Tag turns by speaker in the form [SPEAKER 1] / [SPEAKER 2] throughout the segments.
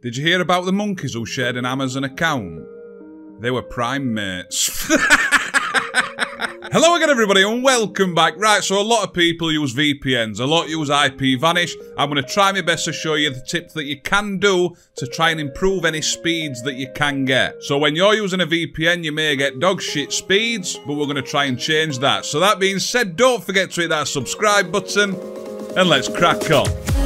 [SPEAKER 1] Did you hear about the monkeys who shared an Amazon account? They were prime mates. Hello again everybody and welcome back. Right, so a lot of people use VPNs, a lot use IP Vanish. I'm going to try my best to show you the tips that you can do to try and improve any speeds that you can get. So when you're using a VPN, you may get dog shit speeds, but we're going to try and change that. So that being said, don't forget to hit that subscribe button and let's crack on.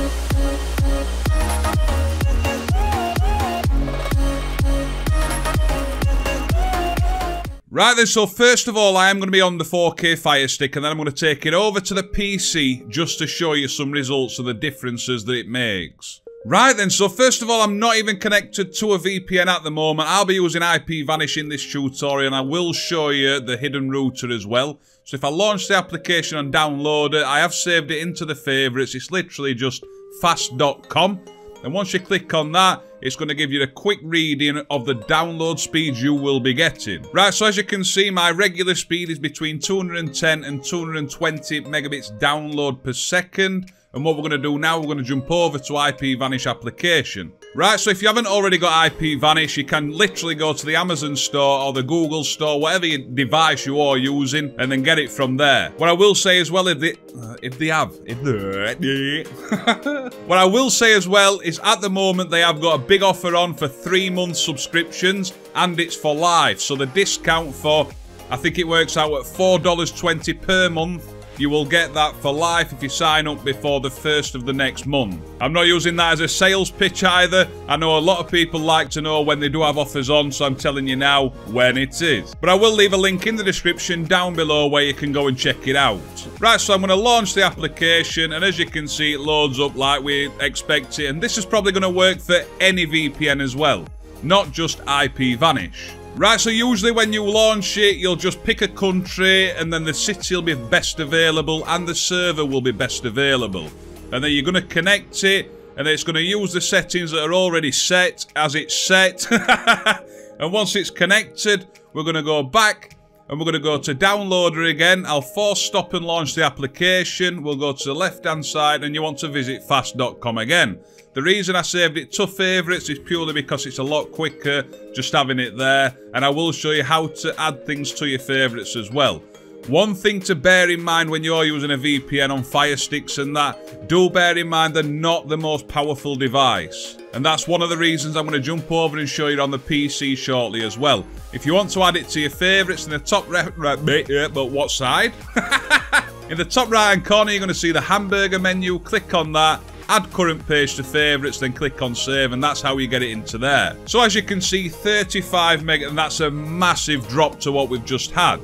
[SPEAKER 1] Right then, so first of all, I am going to be on the 4K Fire Stick and then I'm going to take it over to the PC just to show you some results of the differences that it makes. Right then, so first of all, I'm not even connected to a VPN at the moment. I'll be using IP Vanish in this tutorial and I will show you the hidden router as well. So if I launch the application and download it, I have saved it into the favourites. It's literally just fast.com. And once you click on that, it's going to give you a quick reading of the download speeds you will be getting. Right, so as you can see, my regular speed is between 210 and 220 megabits download per second. And what we're going to do now, we're going to jump over to IP Vanish application. Right, so if you haven't already got IP Vanish, you can literally go to the Amazon store or the Google store, whatever device you are using, and then get it from there. What I will say as well, if they, uh, if they have, if they, what I will say as well is at the moment they have got a big offer on for three month subscriptions, and it's for life. So the discount for, I think it works out at $4.20 per month you will get that for life if you sign up before the first of the next month. I'm not using that as a sales pitch either. I know a lot of people like to know when they do have offers on, so I'm telling you now when it is. But I will leave a link in the description down below where you can go and check it out. Right, so I'm going to launch the application, and as you can see, it loads up like we expect it. And this is probably going to work for any VPN as well, not just IP Vanish. Right, so usually when you launch it, you'll just pick a country and then the city will be best available and the server will be best available. And then you're going to connect it and it's going to use the settings that are already set as it's set. and once it's connected, we're going to go back and we're going to go to downloader again. I'll force stop and launch the application. We'll go to the left hand side and you want to visit fast.com again. The reason I saved it to favourites is purely because it's a lot quicker just having it there. And I will show you how to add things to your favourites as well. One thing to bear in mind when you're using a VPN on Fire Sticks and that, do bear in mind they're not the most powerful device. And that's one of the reasons I'm going to jump over and show you on the PC shortly as well. If you want to add it to your favourites in the top right, but what side? in the top right hand corner you're going to see the hamburger menu, click on that add current page to favourites, then click on save, and that's how you get it into there. So as you can see, 35 meg, and that's a massive drop to what we've just had.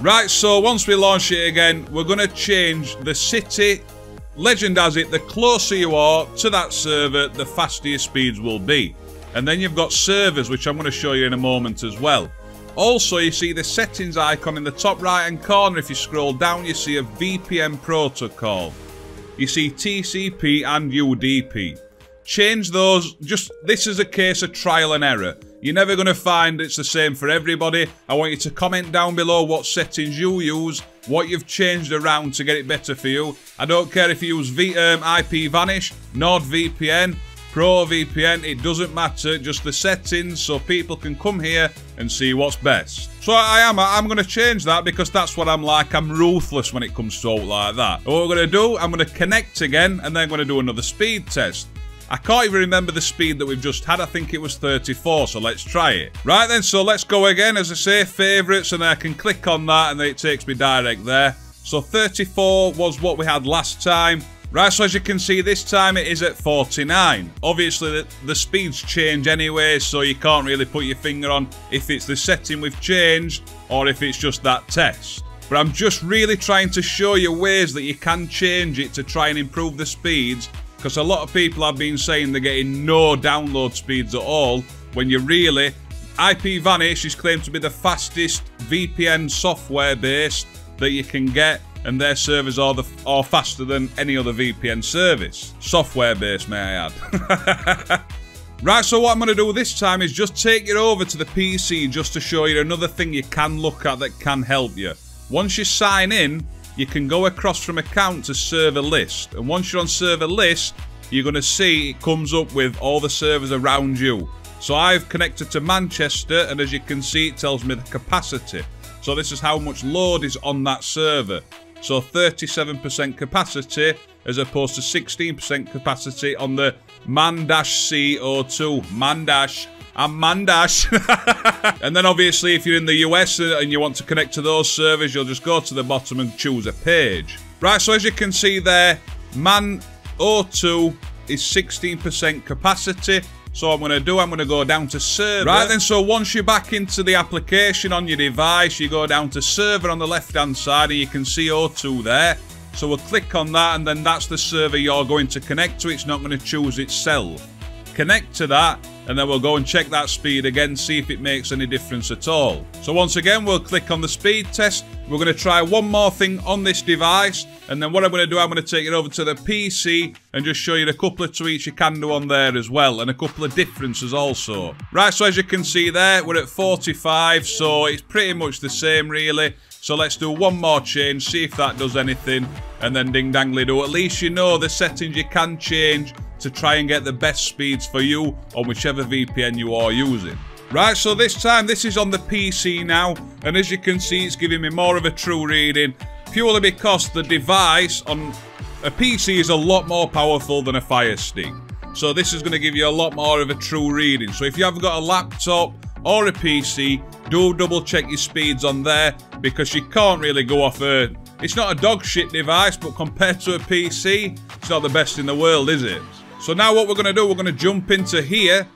[SPEAKER 1] Right, so once we launch it again, we're going to change the city. Legend has it, the closer you are to that server, the faster your speeds will be. And then you've got servers, which I'm going to show you in a moment as well. Also, you see the settings icon in the top right hand corner. If you scroll down, you see a VPN protocol you see TCP and UDP. Change those, just, this is a case of trial and error. You're never going to find it's the same for everybody. I want you to comment down below what settings you use, what you've changed around to get it better for you. I don't care if you use v um, IP Vanish, NordVPN, Pro VPN, it doesn't matter, just the settings so people can come here and see what's best. So I am, I'm going to change that because that's what I'm like. I'm ruthless when it comes to out like that. what we're going to do, I'm going to connect again and then I'm going to do another speed test. I can't even remember the speed that we've just had. I think it was 34, so let's try it. Right then, so let's go again. As I say, favourites, and I can click on that and then it takes me direct there. So 34 was what we had last time. Right, so as you can see, this time it is at 49. Obviously, the, the, speeds change anyway, so you can't really put your finger on if it's the setting we've changed or if it's just that test. But I'm just really trying to show you ways that you can change it to try and improve the speeds, because a lot of people have been saying they're getting no download speeds at all, when you really... IP Vanish is claimed to be the fastest VPN software based that you can get and their servers are, the, are faster than any other VPN service. Software based, may I add. right, so what I'm going to do this time is just take it over to the PC just to show you another thing you can look at that can help you. Once you sign in, you can go across from account to server list. And once you're on server list, you're going to see it comes up with all the servers around you. So I've connected to Manchester, and as you can see, it tells me the capacity. So this is how much load is on that server. So 37% capacity as opposed to 16% capacity on the man-co2, man-co2 and Mandash. and then obviously if you're in the US and you want to connect to those servers, you'll just go to the bottom and choose a page. Right, so as you can see there, Man O2 is 16% capacity. So I'm going to do, I'm going to go down to server. Right then, so once you're back into the application on your device, you go down to server on the left-hand side and you can see O2 there. So we'll click on that and then that's the server you're going to connect to. It's not going to choose itself. Connect to that and then we'll go and check that speed again, see if it makes any difference at all. So once again, we'll click on the speed test. We're going to try one more thing on this device, and then what I'm going to do, I'm going to take it over to the PC and just show you a couple of tweaks you can do on there as well, and a couple of differences also. Right, so as you can see there, we're at 45, so it's pretty much the same really. So let's do one more change, see if that does anything, and then ding dangly do. At least you know the settings you can change to try and get the best speeds for you on whichever VPN you are using. Right, so this time this is on the PC now, and as you can see it's giving me more of a true reading, purely because the device on a PC is a lot more powerful than a Fire Stick. So this is going to give you a lot more of a true reading. So if you haven't got a laptop or a PC, do double check your speeds on there because you can't really go off a... It's not a dog shit device, but compared to a PC, it's not the best in the world, is it? So now what we're going to do, we're going to jump into here.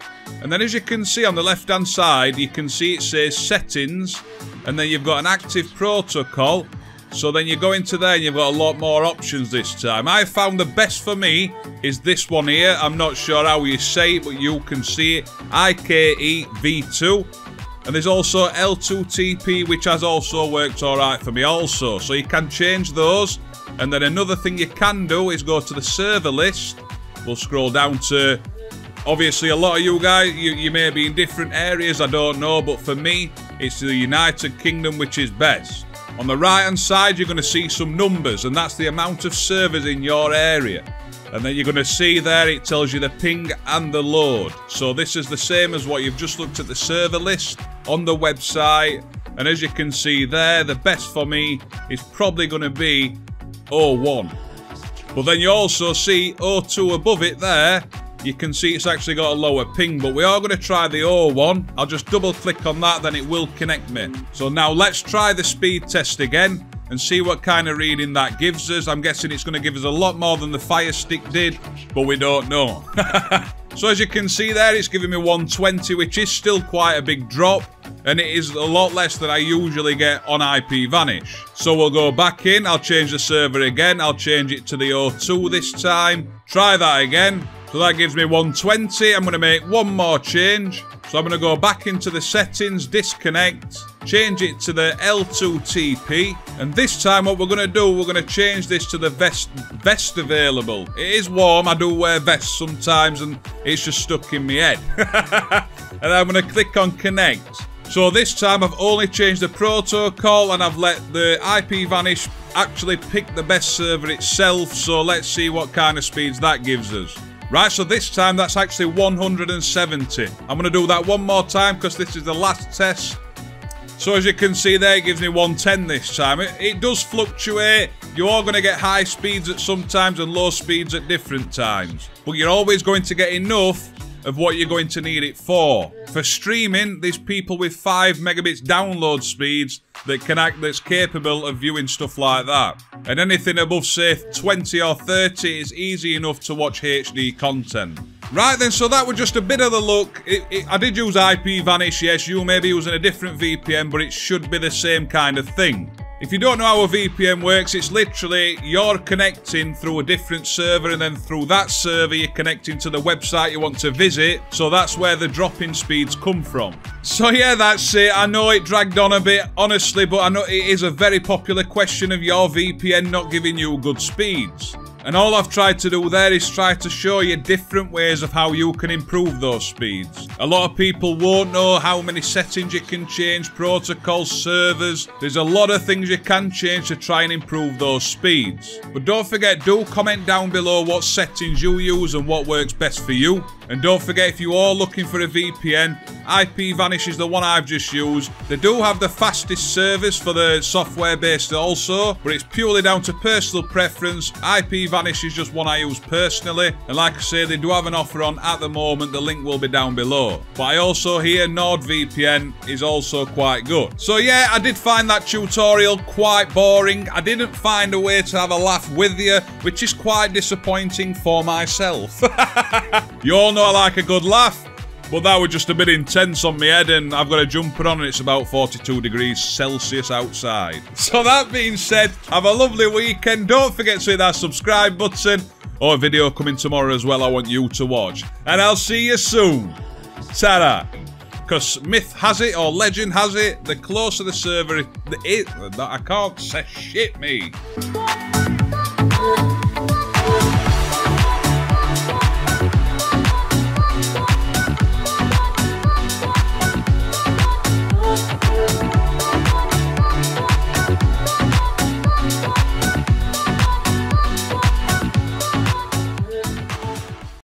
[SPEAKER 1] And then as you can see on the left hand side, you can see it says settings. And then you've got an active protocol. So then you go into there and you've got a lot more options this time. I found the best for me is this one here. I'm not sure how you say it, but you can see it. IKE V2. And there's also L2TP, which has also worked alright for me also. So you can change those. And then another thing you can do is go to the server list We'll scroll down to obviously a lot of you guys you, you may be in different areas I don't know but for me it's the United Kingdom which is best. On the right hand side you're going to see some numbers and that's the amount of servers in your area. And then you're going to see there it tells you the ping and the load. So this is the same as what you've just looked at the server list on the website. And as you can see there the best for me is probably going to be 01 but then you also see O2 above it there. You can see it's actually got a lower ping, but we are going to try the O1. I'll just double click on that, then it will connect me. So now let's try the speed test again and see what kind of reading that gives us. I'm guessing it's going to give us a lot more than the Fire Stick did, but we don't know. so as you can see there, it's giving me 120, which is still quite a big drop and it is a lot less than I usually get on IP Vanish. So we'll go back in, I'll change the server again, I'll change it to the O2 this time, try that again, so that gives me 120, I'm going to make one more change, so I'm going to go back into the settings, disconnect, change it to the L2TP, and this time what we're going to do, we're going to change this to the vest, vest available. It is warm, I do wear vests sometimes, and it's just stuck in my head. and I'm going to click on connect. So this time I've only changed the protocol and I've let the IP Vanish actually pick the best server itself. So let's see what kind of speeds that gives us. Right, so this time that's actually 170. I'm going to do that one more time because this is the last test. So as you can see there, it gives me 110 this time. It, it does fluctuate. You are going to get high speeds at some times and low speeds at different times. But you're always going to get enough of what you're going to need it for. For streaming, there's people with 5 megabits download speeds that can act that's capable of viewing stuff like that. And anything above say 20 or 30 is easy enough to watch HD content. Right then, so that was just a bit of the look. It, it, I did use IP Vanish, yes, you may be using a different VPN, but it should be the same kind of thing. If you don't know how a VPN works, it's literally you're connecting through a different server and then through that server you're connecting to the website you want to visit. So that's where the drop-in speeds come from. So yeah, that's it. I know it dragged on a bit, honestly, but I know it is a very popular question of your VPN not giving you good speeds. And all I've tried to do there is try to show you different ways of how you can improve those speeds. A lot of people won't know how many settings you can change, protocols, servers. There's a lot of things you can change to try and improve those speeds. But don't forget, do comment down below what settings you use and what works best for you. And don't forget, if you are looking for a VPN, IPVanish is the one I've just used. They do have the fastest service for the software based also, but it's purely down to personal preference. IPVanish is just one I use personally, and like I say, they do have an offer on at the moment. The link will be down below. But I also hear NordVPN is also quite good. So yeah, I did find that tutorial quite boring. I didn't find a way to have a laugh with you, which is quite disappointing for myself. you all know I like a good laugh. But that was just a bit intense on my head and I've got a jumper on and it's about 42 degrees Celsius outside. So that being said, have a lovely weekend. Don't forget to hit that subscribe button. Or a video coming tomorrow as well I want you to watch. And I'll see you soon. ta Because myth has it, or legend has it, the closer the server, it, I can't say shit, me.